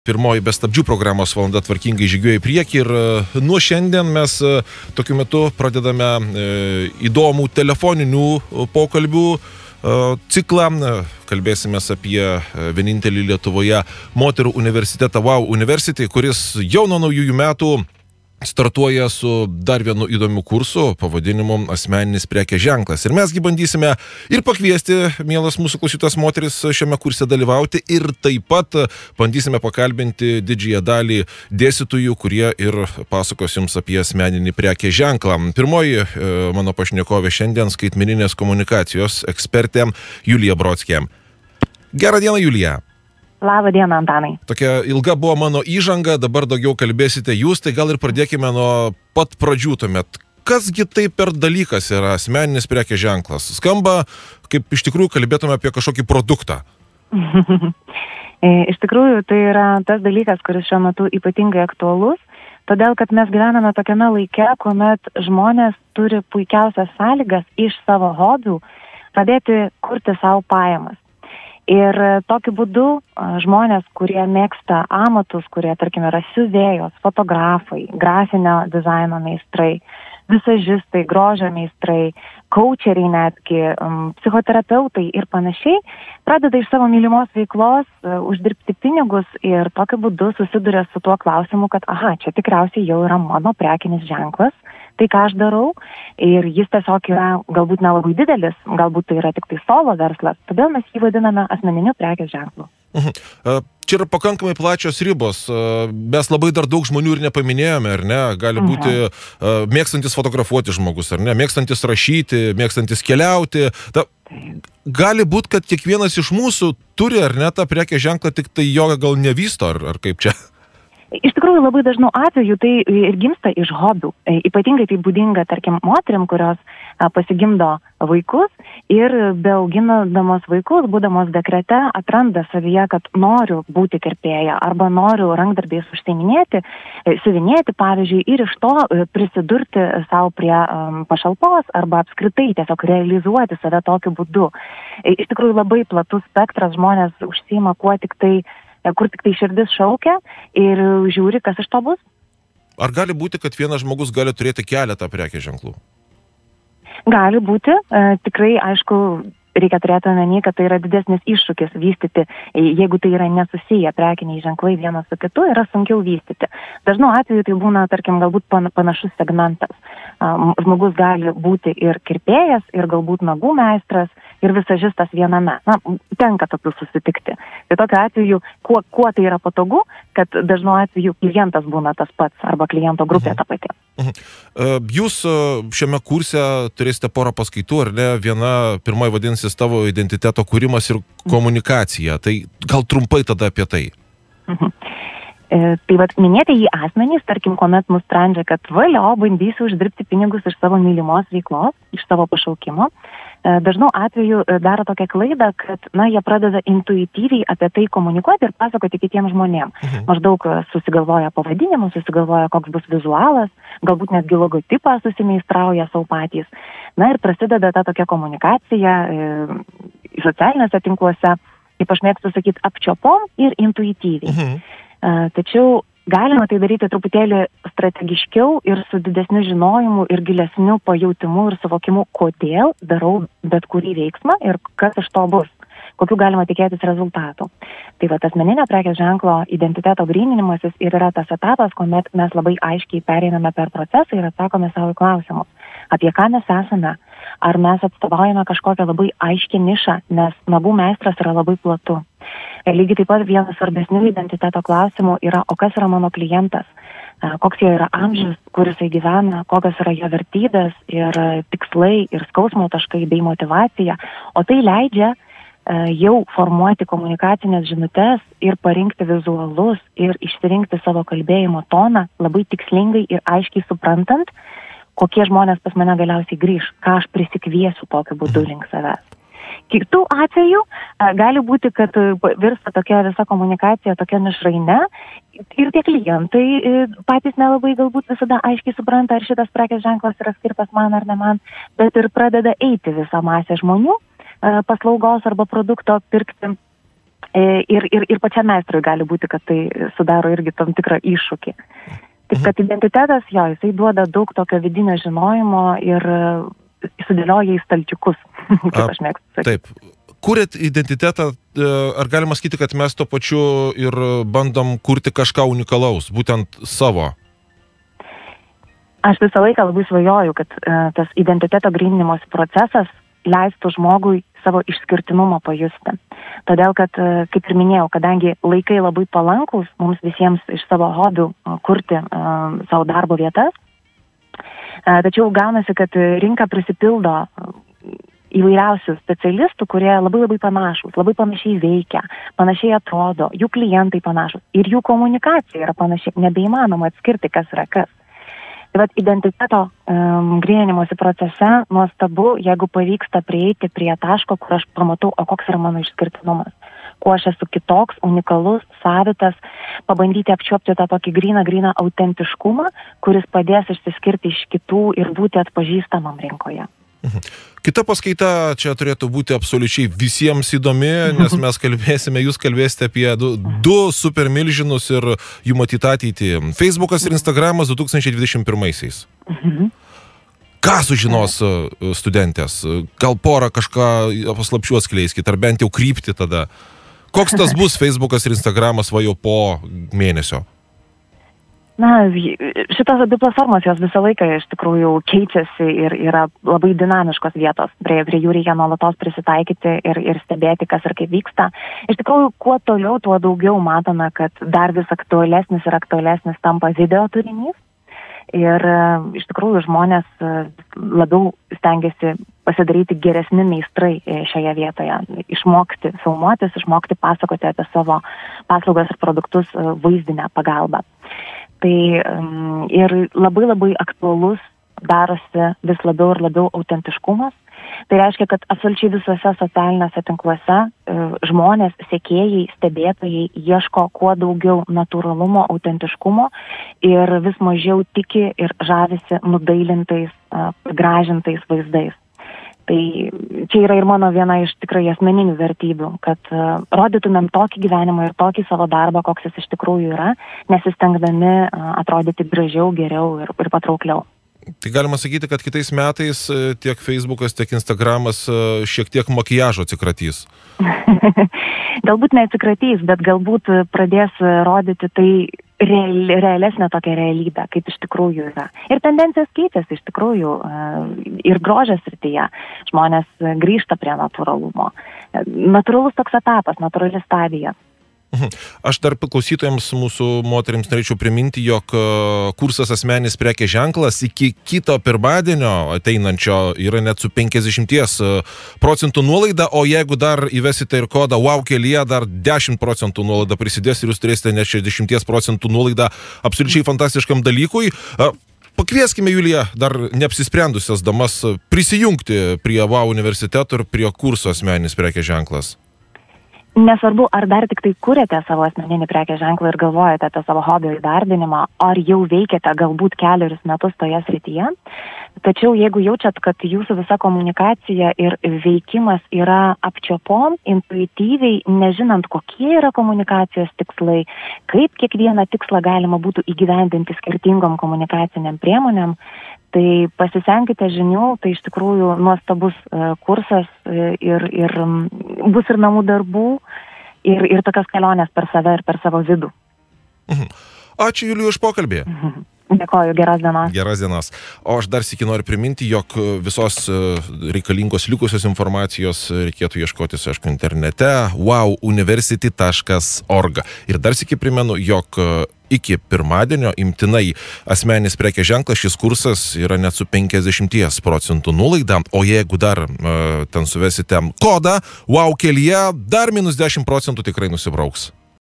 Pirmoji be stabdžių programos valanda tvarkingai žygiuoja į priekį ir e, nuo šiandien mes e, tokiu metu pradedame e, įdomų telefoninių pokalbių ciklą. Kalbėsime apie vienintelį Lietuvoje moterų universitetą WOW University, kuris jau nuo naujųjų metų startuoja su dar vienu įdomiu kursu pavadinimu asmeninis prekės ženklas. Ir mesgi bandysime ir pakviesti, mielas mūsų klausytas moteris, šiame kurse dalyvauti ir taip pat bandysime pakalbinti didžiąją dalį dėstytojų, kurie ir pasakos jums apie asmeninį prekės ženklą. Pirmoji e, mano pašnekovė šiandien skaitmeninės komunikacijos ekspertė Julija Brodskė. Gerą dieną, Julija. Labą dieną, Antanai. Tokia ilga buvo mano įžanga, dabar daugiau kalbėsite jūs, tai gal ir pradėkime nuo pat pradžių tuomet. Kasgi tai per dalykas yra asmeninis prekės ženklas? Skamba, kaip iš tikrųjų kalbėtume apie kažkokį produktą. iš tikrųjų, tai yra tas dalykas, kuris šiuo metu ypatingai aktualus, todėl kad mes gyvename tokiame laike, kuomet žmonės turi puikiausias sąlygas iš savo hobių pradėti kurti savo pajamas. Ir e, tokiu būdu žmonės, kurie mėgsta amatus, kurie, tarkime, yra siuvėjos, fotografai, grafinio dizaino meistrai, visažistai, grožio meistrai, coacheriai netgi, psichoterapeutai ir panašiai, pradeda iš savo mylimos veiklos uh, uždirbti pinigus ir tokiu būdu susiduria su tuo klausimu, kad, aha, čia tikriausiai jau yra mano prekinis ženklas, tai, ką aš darau, ir jis tiesiog yra galbūt nelabai didelis, galbūt tai yra tik tai solo verslas, todėl mes jį vadiname asmeniniu prekės ženklu. Mhm. Čia yra pakankamai plačios ribos. Mes labai dar daug žmonių ir nepaminėjome, ar ne? Gali būti mhm. mėgstantis fotografuoti žmogus, ar ne? Mėgstantis rašyti, mėgstantis keliauti. Ta, gali būti, kad kiekvienas iš mūsų turi, ar ne, tą prekės ženklą, tik tai jo gal nevysto, ar, ar kaip čia? Iš tikrųjų, labai dažnu atveju tai ir gimsta iš hobių. E, ypatingai tai būdinga, tarkim, moteriam, kurios pasigimdo vaikus ir beauginamos vaikus, būdamos dekrete, atranda savyje, kad noriu būti kirpėja arba noriu rankdarbiais užsieminėti, e, siuvinėti, pavyzdžiui, ir iš to e, prisidurti savo prie pašalpos arba apskritai tiesiog realizuoti save tokiu būdu. Iš tikrųjų, labai platus spektras žmonės užsima kuo tik tai E, kur tik tai širdis šaukia ir žiūri, kas iš to bus. Ar gali būti, kad vienas žmogus gali turėti keletą prekės ženklų? Gali būti, e, tikrai, aišku, reikia turėti omeny, kad tai yra didesnis iššūkis vystyti, jeigu tai yra nesusiję prekiniai ženklai vienas su kitu, yra sunkiau vystyti. Dažnu atveju tai būna, tarkim, galbūt panašus segmentas. Žmogus gali būti ir kirpėjas, ir galbūt nagų meistras, ir visažistas viename. Na, tenka tokių susitikti. Tai tokiu atveju, kuo, kuo tai yra patogu, kad dažnu atveju klientas būna tas pats arba kliento grupė mhm. ta pati. Mhm. Jūs e, šiame kurse turėsite porą paskaitų, ar ne? Viena pirmoji vadinsis tavo identiteto kūrimas ir komunikacija. Tai gal trumpai tada apie tai. Mhm. E, tai vad minėtieji asmenys, tarkim, kuomet nusprendžia, kad valio, bandysiu uždirbti pinigus iš savo mylimos veiklos, iš savo pašaukimo, e, dažnu atveju e, daro tokią klaidą, kad, na, jie pradeda intuityviai apie tai komunikuoti ir pasakoti kitiems žmonėms. Mhm. Maždaug susigalvoja pavadinimus, susigalvoja, koks bus vizualas, galbūt netgi logotipą susimeistrauja savo patys. Na ir prasideda ta tokia komunikacija socialiniuose tinkluose, kaip aš mėgstu sakyti, apčiopom ir intuityviai. Mhm. Tačiau galima tai daryti truputėlį strategiškiau ir su didesniu žinojimu ir gilesniu pajautimu ir suvokimu, kodėl darau bet kurį veiksmą ir kas iš to bus, kokiu galima tikėtis rezultatų. Tai va, asmeninio prekės ženklo identiteto gryninimasis ir yra tas etapas, kuomet mes labai aiškiai pereiname per procesą ir atsakome savo klausimus, apie ką mes esame, ar mes atstovaujame kažkokią labai aiškę nišą, nes nagų meistras yra labai platu. E, lygiai taip pat vienas svarbesnių identiteto klausimų yra, o kas yra mano klientas, e, koks jo yra amžius, kur jisai gyvena, kokios yra jo vertybės ir tikslai ir skausmo taškai bei motivacija, o tai leidžia e, jau formuoti komunikacinės žinutės ir parinkti vizualus ir išsirinkti savo kalbėjimo toną labai tikslingai ir aiškiai suprantant, kokie žmonės pas mane galiausiai grįž, ką aš prisikviesiu tokiu būdu link savęs. Kitų atveju gali būti, kad virsta tokia visa komunikacija tokia mišraine. Ir tie klientai e, patys nelabai galbūt visada aiškiai supranta, ar šitas prekės ženklas yra skirtas man ar ne man, bet ir pradeda eiti visą masę žmonių paslaugos arba produkto pirkti. Ir, ir, ir pačiam meistrui gali būti, kad tai sudaro irgi tam tikrą iššūkį. Taip kad identitetas jo, jisai duoda daug tokio vidinio žinojimo ir sudėlioja į stalčiukus, kaip aš mėgstu sakyti. Taip. Kūrėt identitetą, e, ar galima sakyti, kad mes to pačiu ir bandom kurti kažką unikalaus, būtent savo? Aš visą laiką labai svajoju, kad uh, tas identiteto grinimosi procesas leistų žmogui savo išskirtinumą pajusti. Todėl, kad, uh, kaip ir minėjau, kadangi laikai labai palankus mums visiems iš savo hobių kurti uh, savo darbo vietas, Tačiau gaunasi, kad rinka prisipildo įvairiausių specialistų, kurie labai labai panašus, labai panašiai veikia, panašiai atrodo, jų klientai panašus ir jų komunikacija yra panašiai, nebeįmanoma atskirti, kas yra kas. Tai vad identiteto um, grininimuose procese nuostabu, jeigu pavyksta prieiti prie taško, kur aš pamatau, o koks yra mano išskirtinumas kuo aš esu kitoks, unikalus, savitas, pabandyti apčiopti tą tokį gryną, gryną autentiškumą, kuris padės išsiskirti iš kitų ir būti atpažįstamam rinkoje. Mhm. Kita paskaita čia turėtų būti absoliučiai visiems įdomi, nes mes kalbėsime, jūs kalbėsite apie du, du supermilžinus ir jų matyti ateitį. Facebookas ir Instagramas 2021-aisiais. Mhm. Ką sužinos e, studentės? Gal porą kažką paslapčių atskleiskit, ar bent jau krypti tada? Koks tas bus Facebookas ir Instagramas va jau po mėnesio? Na, šitos abi platformos jos visą laiką iš tikrųjų keičiasi ir yra labai dinamiškos vietos. Prie, prie jų reikia nuolatos prisitaikyti ir, ir stebėti, kas ir kaip vyksta. Iš tikrųjų, kuo toliau, tuo daugiau matome, kad dar vis aktualesnis ir aktualesnis tampa video turinys. Ir e, iš tikrųjų žmonės e, labiau stengiasi pasidaryti geresni meistrai e, šioje vietoje, išmokti filmuotis, išmokti pasakoti apie savo paslaugas ir produktus vaizdinę pagalbą. Tai ir labai labai aktualus darosi vis labiau ir labiau autentiškumas Tai reiškia, kad absoliučiai visose socialiniuose tinkluose e, žmonės, sėkėjai, stebėtojai ieško kuo daugiau natūralumo, autentiškumo ir vis mažiau tiki ir žavisi nudailintais, e, gražintais vaizdais. Tai čia yra ir mano viena iš tikrai asmeninių vertybių, kad uh, rodytumėm tokį gyvenimą ir tokį savo darbą, koks jis iš tikrųjų yra, nesistengdami uh, atrodyti gražiau, geriau ir, ir patraukliau. Tai galima sakyti, kad kitais metais e, tiek Facebookas, tiek Instagramas e, šiek tiek makijažo atsikratys. galbūt neatsikratys, bet galbūt pradės rodyti tai real, realesnę tokią realybę, kaip iš tikrųjų yra. Ir tendencijos keičiasi iš tikrųjų e, ir grožės rytyje. Žmonės grįžta prie natūralumo. Natūralus toks etapas, natūrali stadija. Mhm. Aš dar klausytojams mūsų moteriams norėčiau priminti, jog e, kursas asmenis prekė ženklas iki kito pirmadienio ateinančio yra net su 50 e, procentų nuolaida, o jeigu dar įvesite ir kodą WOW kelyje, dar 10 procentų nuolaida prisidės ir jūs turėsite net 60 procentų nuolaidą absoliučiai fantastiškam dalykui. E, pakvieskime Juliją, dar neapsisprendusias damas, prisijungti prie WOW universiteto ir prie kurso asmenis prekė ženklas. Nesvarbu, ar dar tik tai kūrėte savo asmeninį prekės ženklą ir galvojate apie savo hobio įdarbinimą, ar jau veikiate galbūt keliarius metus toje srityje. Tačiau jeigu jaučiat, kad jūsų visa komunikacija ir veikimas yra apčiopom, intuityviai, nežinant, kokie yra komunikacijos tikslai, kaip kiekvieną tikslą galima būtų įgyvendinti skirtingom komunikaciniam priemonėm, Tai pasisenkite žinių, tai iš tikrųjų nuostabus e, kursas e, ir, ir bus ir namų darbų, ir, ir tokios kelionės per save ir per savo vidų. Mhm. Ačiū Juliu už pokalbį. Mhm. Dėkoju, geros dienos. Geros dienos. O aš dar sėki noriu priminti, jog visos e, reikalingos likusios informacijos reikėtų ieškotis, aišku, internete wowuniversity.org. Ir dar sėki primenu, jog e, iki pirmadienio imtinai asmenis prekės ženklas šis kursas yra net su 50 procentų nulaida, o jeigu dar uh, ten suvesite kodą wow kelyje, dar minus 10 procentų tikrai nusibrauks.